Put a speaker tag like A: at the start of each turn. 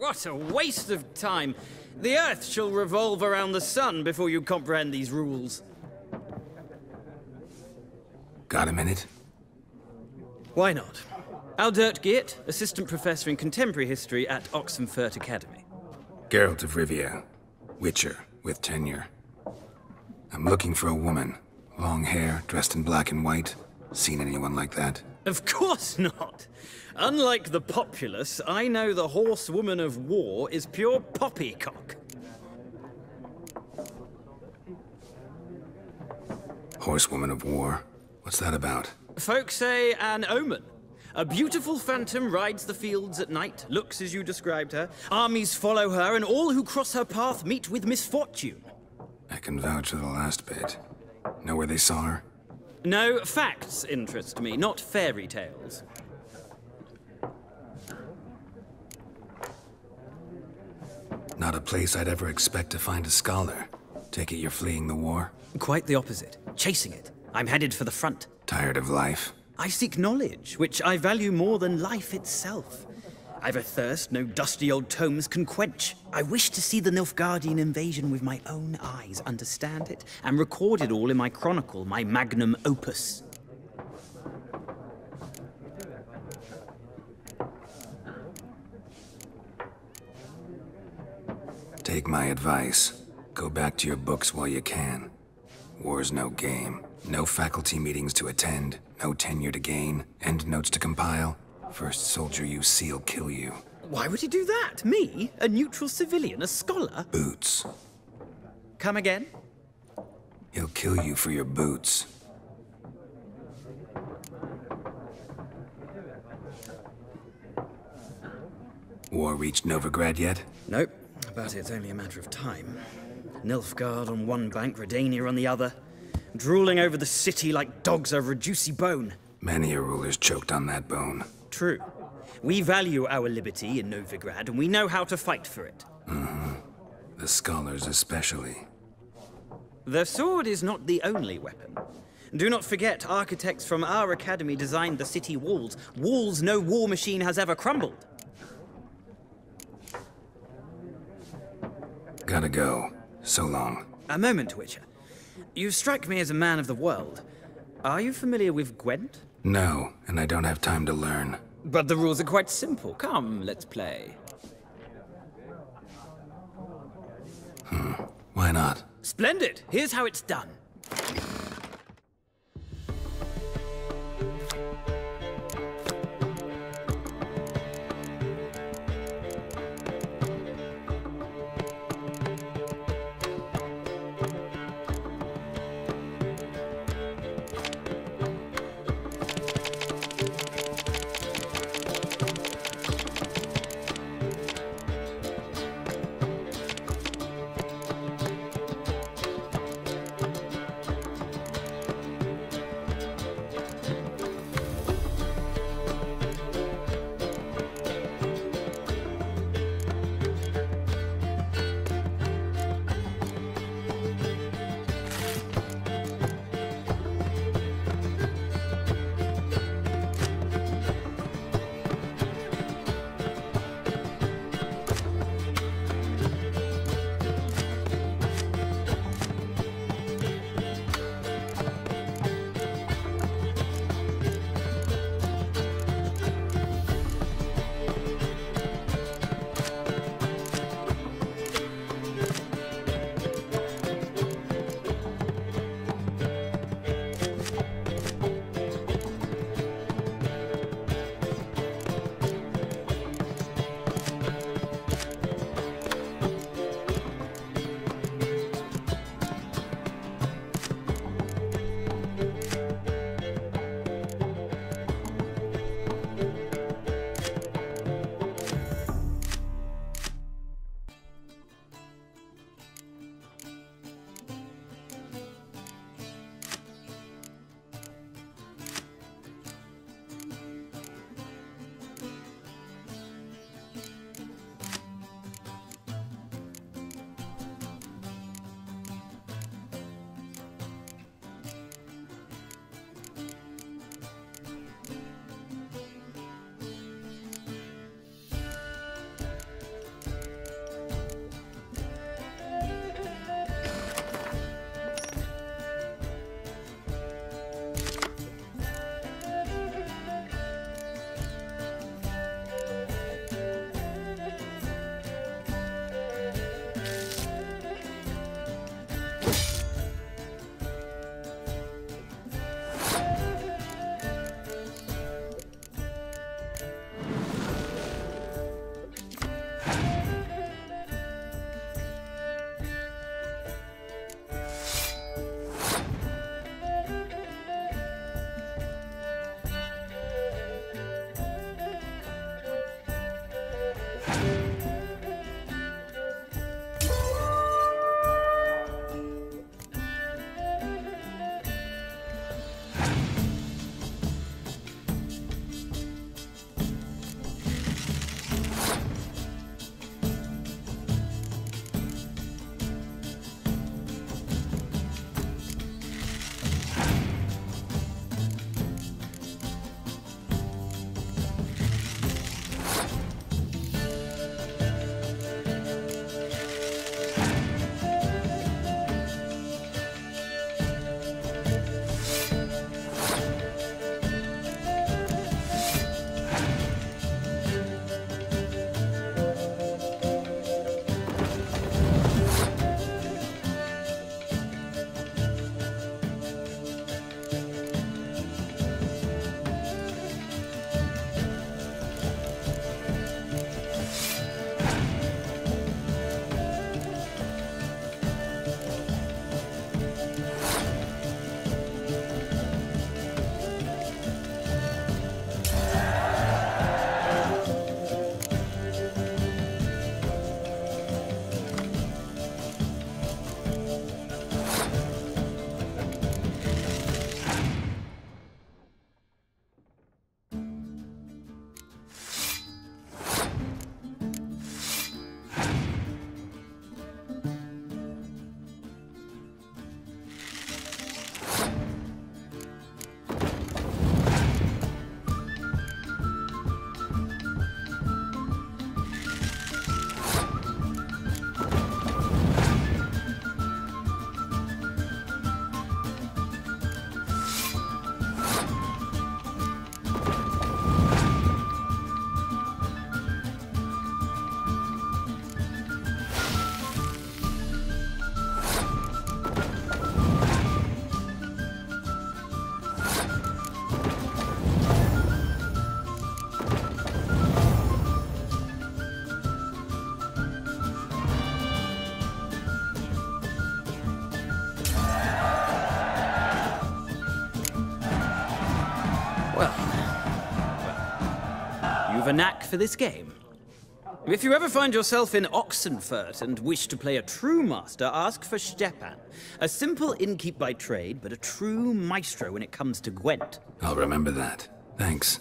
A: What a waste of time. The Earth shall revolve around the sun before you comprehend these rules.
B: Got a minute?
A: Why not? Aldert Geert, Assistant Professor in Contemporary History at Oxenfurt Academy.
B: Geralt of Rivia. Witcher, with tenure. I'm looking for a woman. Long hair, dressed in black and white. Seen anyone like that?
A: Of course not. Unlike the populace, I know the horsewoman of war is pure poppycock.
B: Horsewoman of war? What's that about?
A: Folk say an omen. A beautiful phantom rides the fields at night, looks as you described her. Armies follow her, and all who cross her path meet with misfortune.
B: I can vouch for the last bit. Know where they saw her?
A: No, facts interest me, not fairy tales.
B: Not a place I'd ever expect to find a scholar. Take it you're fleeing the war?
A: Quite the opposite. Chasing it. I'm headed for the front.
B: Tired of life?
A: I seek knowledge, which I value more than life itself. I've a thirst no dusty old tomes can quench. I wish to see the Nilfgaardian invasion with my own eyes, understand it, and record it all in my chronicle, my magnum opus.
B: Take my advice. Go back to your books while you can. War's no game. No faculty meetings to attend, no tenure to gain, end notes to compile. First soldier you see'll kill you.
A: Why would he do that? Me? A neutral civilian? A scholar?
B: Boots.
A: Come again?
B: He'll kill you for your boots. War reached Novigrad yet?
A: Nope, but it's only a matter of time. Nilfgaard on one bank, Redania on the other. Drooling over the city like dogs over a juicy bone.
B: Many a ruler's choked on that bone.
A: True. We value our liberty in Novigrad, and we know how to fight for it.
B: Mm-hmm. The scholars especially.
A: The sword is not the only weapon. Do not forget, architects from our academy designed the city walls. Walls no war machine has ever crumbled.
B: Gotta go. So long.
A: A moment, Witcher. You strike me as a man of the world. Are you familiar with Gwent?
B: No, and I don't have time to learn.
A: But the rules are quite simple. Come, let's play.
B: Hmm. Why not?
A: Splendid! Here's how it's done. A knack for this game. If you ever find yourself in Oxenfurt and wish to play a true master, ask for Stepan. A simple innkeep by trade, but a true maestro when it comes to Gwent.
B: I'll remember that. Thanks.